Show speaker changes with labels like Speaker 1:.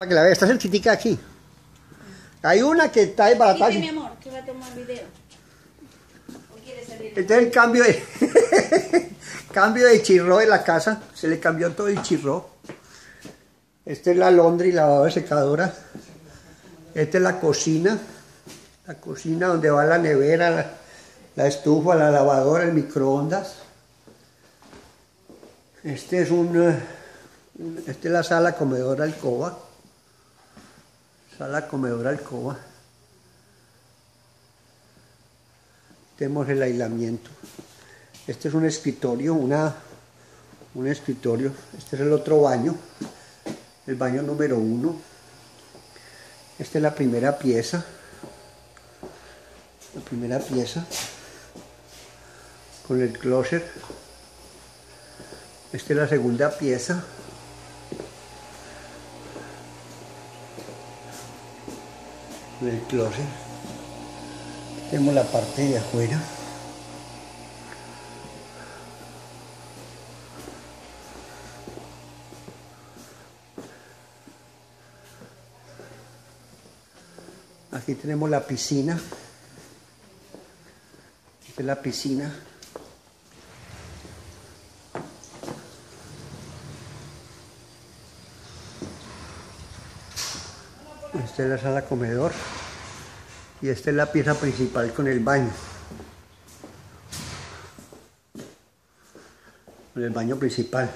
Speaker 1: Para que la vea, está cerquitica aquí. Hay una que está desbaratada.
Speaker 2: Dime, mi amor, que va a tomar video. ¿O quiere salir?
Speaker 1: Este es el cambio de cambio de chirro de la casa. Se le cambió todo el chirro. Esta es la londra y lavadora secadora. Esta es la cocina. La cocina donde va la nevera, la, la estufa, la lavadora, el microondas. Este es un, eh, un- esta es la sala comedora alcoba. Sala comedora alcoba. Tenemos el aislamiento. Este es un escritorio, una, un escritorio. Este es el otro baño, el baño número uno. Esta es la primera pieza. La primera pieza con el closet. Esta es la segunda pieza. Con el closet. Tenemos la parte de afuera. Aquí tenemos la piscina. Esta es la piscina. Esta es la sala comedor. Y esta es la pieza principal con el baño. El baño principal.